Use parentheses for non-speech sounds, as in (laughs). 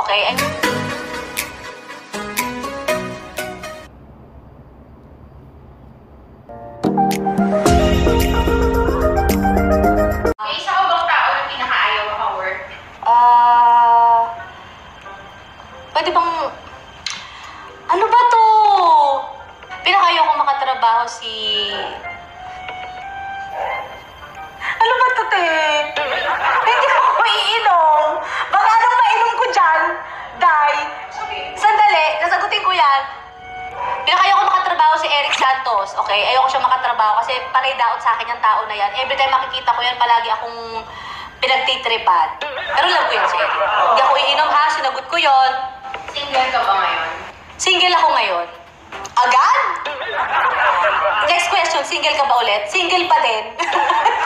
Okay? And, May isa ka bang tao na pinakaayaw mo ka-work? ah... pwede bang... Ano ba to? Pinakayo ko makatrabaho si... Eric Santos, okay? Ayoko siya makatrabaho kasi panay daot sa akin yung tao na yan. Every time makikita ko yan, palagi akong pinagtitripan. Pero love ko yan si Eric. Hindi ako iinom ha, sinagot ko yon. Single ka ba ngayon? Single ako ngayon. Agad? Next question, single ka ba ulit? Single pa din. (laughs)